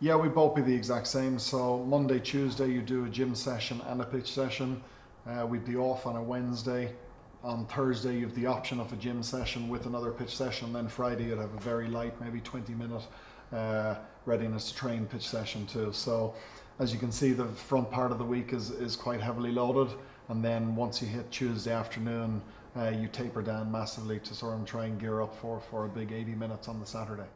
Yeah, we both be the exact same. So Monday, Tuesday, you do a gym session and a pitch session. Uh, we'd be off on a Wednesday. On Thursday, you have the option of a gym session with another pitch session. Then Friday, you'd have a very light, maybe 20 minute uh, readiness to train pitch session too. So as you can see, the front part of the week is, is quite heavily loaded. And then once you hit Tuesday afternoon, uh, you taper down massively to sort of try and gear up for, for a big 80 minutes on the Saturday.